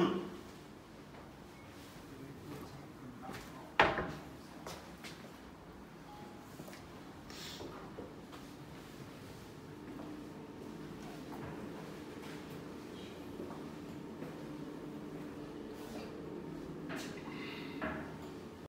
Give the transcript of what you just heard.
Hmm.